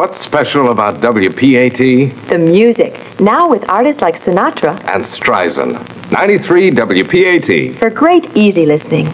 What's special about WPAT The music, now with artists like Sinatra, and Streisand? 93 WPAT. for great easy listening.